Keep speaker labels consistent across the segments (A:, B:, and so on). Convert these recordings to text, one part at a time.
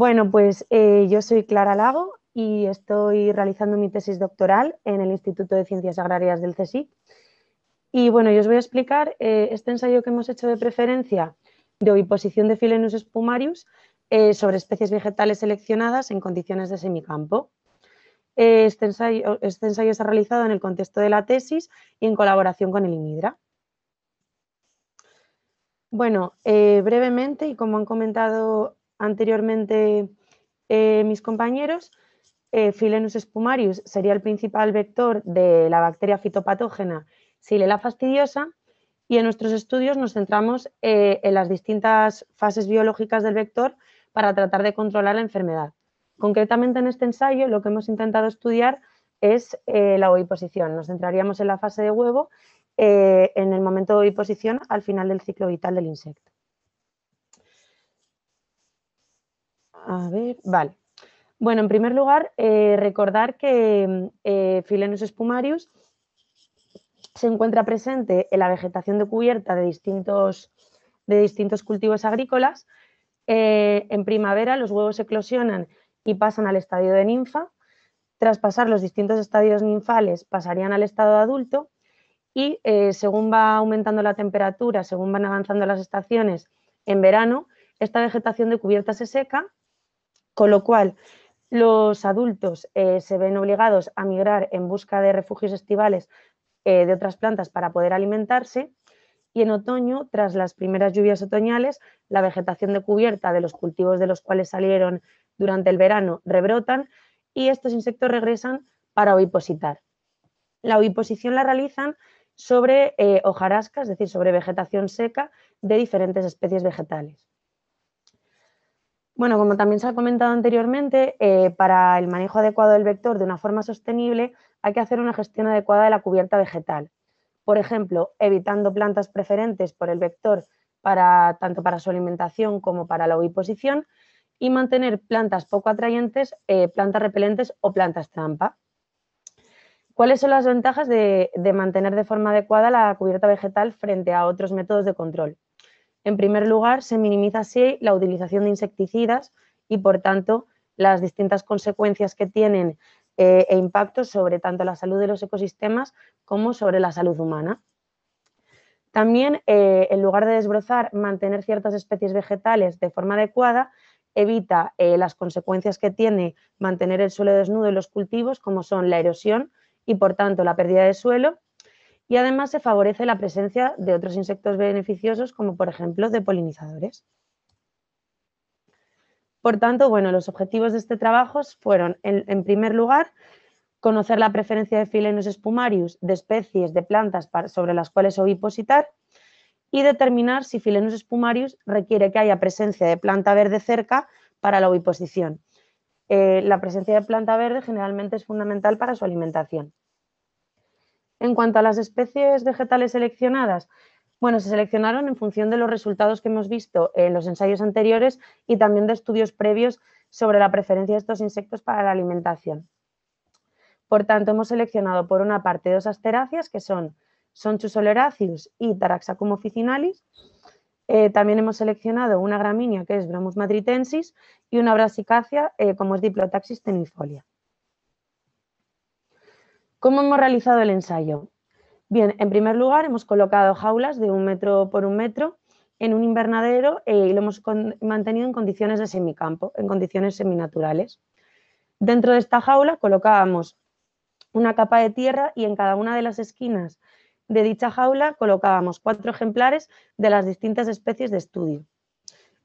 A: Bueno, pues eh, yo soy Clara Lago y estoy realizando mi tesis doctoral en el Instituto de Ciencias Agrarias del CSIC. Y bueno, yo os voy a explicar eh, este ensayo que hemos hecho de preferencia de oviposición de Philenus spumarius eh, sobre especies vegetales seleccionadas en condiciones de semicampo. Este ensayo, este, ensayo, se ha realizado en el contexto de la tesis y en colaboración con el INIDRA. Bueno, brevemente, y como han comentado anteriormente eh, mis compañeros, eh, spumarius sería el principal vector de la bacteria fitopatógena Xylella fastidiosa y en nuestros estudios nos centramos eh, en las distintas fases biológicas del vector para tratar de controlar la enfermedad. Concretamente en este ensayo lo que hemos intentado estudiar es la oviposición. Nos centraríamos en la fase de huevo en el momento de oviposición al final del ciclo vital del insecto. A ver, vale. Bueno, en primer lugar, eh, recordar que eh, Philenus spumarius se encuentra presente en la vegetación de cubierta de distintos, de distintos cultivos agrícolas. Eh, en primavera los huevos eclosionan y pasan al estadio de ninfa. Tras pasar los distintos estadios ninfales pasarían al estado adulto y según va aumentando la temperatura, según van avanzando las estaciones, en verano esta vegetación de cubierta se seca con lo cual, los adultos eh, se ven obligados a migrar en busca de refugios estivales eh, de otras plantas para poder alimentarse y en otoño, tras las primeras lluvias otoñales, la vegetación de cubierta de los cultivos de los cuales salieron durante el verano rebrotan y estos insectos regresan para ovipositar. La oviposición la realizan sobre eh, hojarasca, es decir, sobre vegetación seca de diferentes especies vegetales. Bueno, como también se ha comentado anteriormente, eh, para el manejo adecuado del vector de una forma sostenible hay que hacer una gestión adecuada de la cubierta vegetal. Por ejemplo, evitando plantas preferentes por el vector para, tanto para su alimentación como para la oviposición y mantener plantas poco atrayentes, eh, plantas repelentes o plantas trampa. ¿Cuáles son las ventajas de mantener de forma adecuada la cubierta vegetal frente a otros métodos de control? En primer lugar, se minimiza así la utilización de insecticidas y, por tanto, las distintas consecuencias que tienen eh, e impactos sobre tanto la salud de los ecosistemas como sobre la salud humana. También, eh, en lugar de desbrozar, mantener ciertas especies vegetales de forma adecuada evita eh, las consecuencias que tiene mantener el suelo desnudo en los cultivos, como son la erosión y, por tanto, la pérdida de suelo, y además se favorece la presencia de otros insectos beneficiosos como por ejemplo de polinizadores. Por tanto, bueno, los objetivos de este trabajo fueron, en, primer lugar, conocer la preferencia de Philenus spumarius de especies de plantas sobre las cuales ovipositar y determinar si Philenus spumarius requiere que haya presencia de planta verde cerca para la oviposición. Eh, la presencia de planta verde generalmente es fundamental para su alimentación. En cuanto a las especies vegetales seleccionadas, bueno, se seleccionaron en función de los resultados que hemos visto en los ensayos anteriores y también de estudios previos sobre la preferencia de estos insectos para la alimentación. Por tanto, hemos seleccionado por una parte dos asteráceas que son Sonchus oleraceus y Taraxacum officinalis. Eh, también hemos seleccionado una gramínea que es Bromus madritensis y una brasicácea eh, como es Diplotaxis tenifolia. ¿Cómo hemos realizado el ensayo? Bien, en primer lugar hemos colocado jaulas de un metro por un metro en un invernadero eh, y lo hemos mantenido en condiciones de semicampo, en condiciones seminaturales. Dentro de esta jaula colocábamos una capa de tierra y en cada una de las esquinas de dicha jaula colocábamos cuatro ejemplares de las distintas especies de estudio.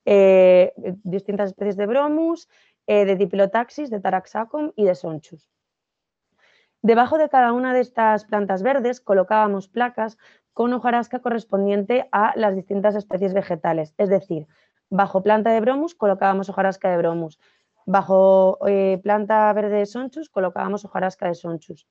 A: Eh, distintas especies de bromus, eh, de diplotaxis, de taraxacum y de sonchus. Debajo de cada una de estas plantas verdes colocábamos placas con hojarasca correspondiente a las distintas especies vegetales, es decir, bajo planta de bromus colocábamos hojarasca de bromus, bajo eh, planta verde de sonchus colocábamos hojarasca de sonchus.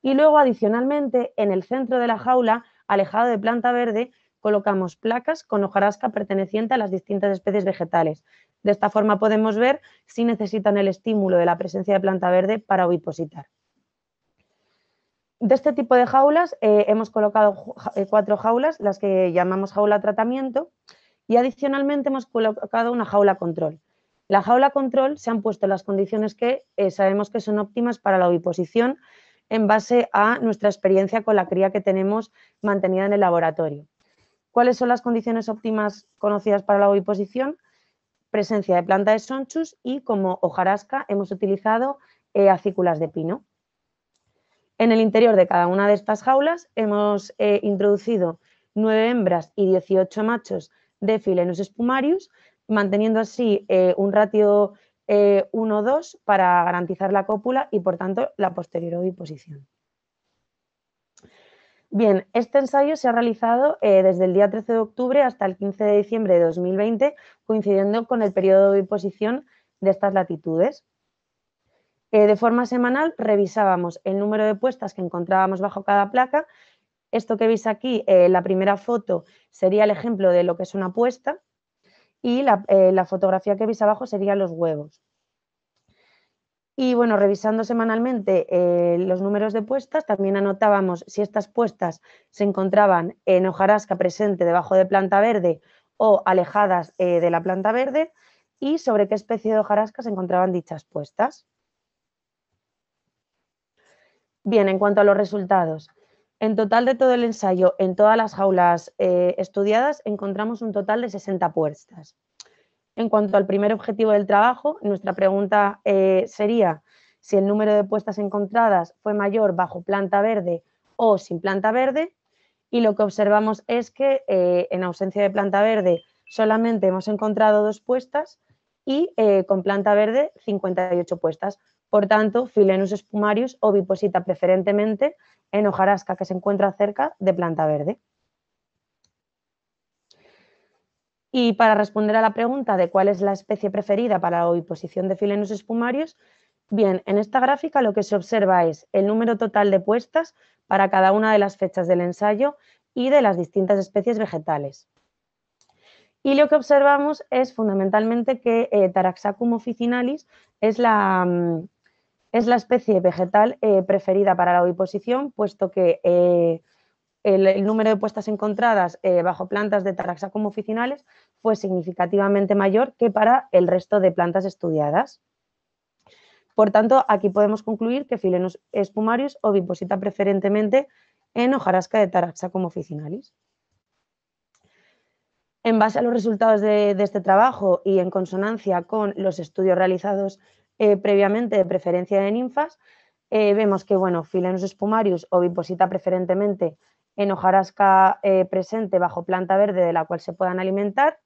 A: Y luego, adicionalmente, en el centro de la jaula, alejado de planta verde, colocamos placas con hojarasca perteneciente a las distintas especies vegetales. De esta forma podemos ver si necesitan el estímulo de la presencia de planta verde para ovipositar. De este tipo de jaulas eh, hemos colocado eh, cuatro jaulas, las que llamamos jaula tratamiento, y adicionalmente hemos colocado una jaula control. La jaula control se han puesto las condiciones que eh, sabemos que son óptimas para la oviposición en base a nuestra experiencia con la cría que tenemos mantenida en el laboratorio. ¿Cuáles son las condiciones óptimas conocidas para la oviposición? Presencia de planta de sonchus y como hojarasca hemos utilizado acículas de pino. En el interior de cada una de estas jaulas hemos eh, introducido 9 hembras y 18 machos de Filenus espumarius, manteniendo así eh, un ratio 1-2 para garantizar la cópula y por tanto la posterior oviposición. Bien, este ensayo se ha realizado desde el día 13 de octubre hasta el 15 de diciembre de 2020, coincidiendo con el periodo de oviposición de estas latitudes. Eh, de forma semanal revisábamos el número de puestas que encontrábamos bajo cada placa. Esto que veis aquí, eh, la primera foto sería el ejemplo de lo que es una puesta y la, eh, fotografía que veis abajo serían los huevos. Y bueno, revisando semanalmente los números de puestas, también anotábamos si estas puestas se encontraban en hojarasca presente debajo de planta verde o alejadas de la planta verde y sobre qué especie de hojarasca se encontraban dichas puestas. Bien, en cuanto a los resultados, en total de todo el ensayo, en todas las jaulas eh, estudiadas, encontramos un total de 60 puestas. En cuanto al primer objetivo del trabajo, nuestra pregunta eh, sería si el número de puestas encontradas fue mayor bajo planta verde o sin planta verde. Y lo que observamos es que eh, en ausencia de planta verde solamente hemos encontrado dos puestas y con planta verde 58 puestas, por tanto, Filenus espumarius oviposita preferentemente en hojarasca que se encuentra cerca de planta verde. Y para responder a la pregunta de cuál es la especie preferida para la oviposición de Filenus espumarius, bien, en esta gráfica lo que se observa es el número total de puestas para cada una de las fechas del ensayo y de las distintas especies vegetales. Y lo que observamos es fundamentalmente que eh, Taraxacum officinalis es la, mm, es la especie vegetal eh, preferida para la oviposición, puesto que eh, el, número de puestas encontradas eh, bajo plantas de Taraxacum officinales fue significativamente mayor que para el resto de plantas estudiadas. Por tanto, aquí podemos concluir que Filenus espumarius oviposita preferentemente en hojarasca de Taraxacum officinalis. En base a los resultados de, de este trabajo y en consonancia con los estudios realizados eh, previamente de preferencia de ninfas, eh, vemos que, bueno, Filenus espumarius oviposita preferentemente en hojarasca eh, presente bajo planta verde de la cual se puedan alimentar,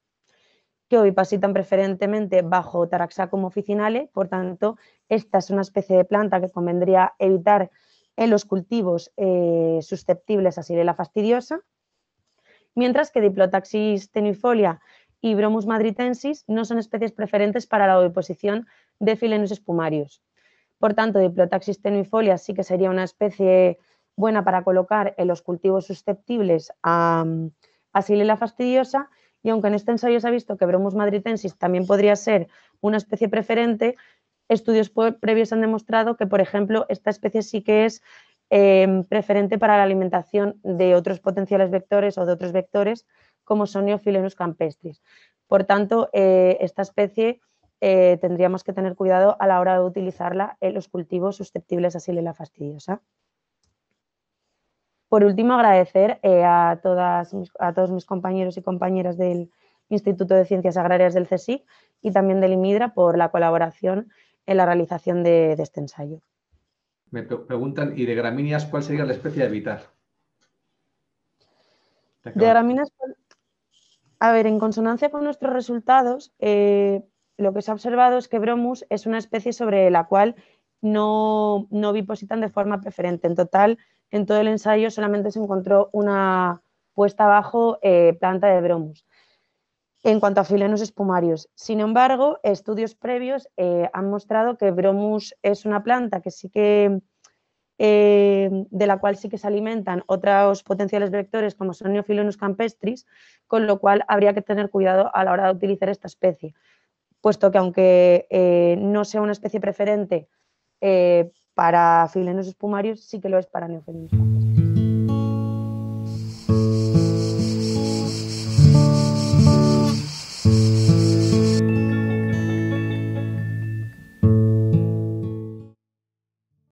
A: que ovipositan preferentemente bajo Taraxacum officinale, por tanto, esta es una especie de planta que convendría evitar en los cultivos susceptibles a Xylella fastidiosa, mientras que Diplotaxis tenuifolia y Bromus madritensis no son especies preferentes para la oviposición de Filenus espumarius. Por tanto, Diplotaxis tenuifolia sí que sería una especie buena para colocar en los cultivos susceptibles a, a fastidiosa y aunque en este ensayo se ha visto que Bromus madritensis también podría ser una especie preferente, estudios previos han demostrado que, por ejemplo, esta especie sí que es eh, preferente para la alimentación de otros potenciales vectores o de otros vectores como son Neophilenus campestris. Por tanto, eh, esta especie eh, tendríamos que tener cuidado a la hora de utilizarla en los cultivos susceptibles a Xylella fastidiosa. Por último, agradecer eh, a, todas, a todos mis compañeros y compañeras del Instituto de Ciencias Agrarias del CSIC y también del IMIDRA por la colaboración en la realización de, este ensayo.
B: Me preguntan, ¿y de gramíneas cuál sería la especie a evitar?
A: De gramíneas, a ver, en consonancia con nuestros resultados, eh, lo que se ha observado es que Bromus es una especie sobre la cual no, no vipositan de forma preferente. En total, en todo el ensayo solamente se encontró una puesta abajo eh, planta de Bromus. En cuanto a filenos espumarios, sin embargo, estudios previos eh, han mostrado que Bromus es una planta que sí que eh, de la cual sí que se alimentan otros potenciales vectores como son Neophilenus campestris, con lo cual habría que tener cuidado a la hora de utilizar esta especie, puesto que aunque eh, no sea una especie preferente eh, para Filenus espumarius, sí que lo es para campestris.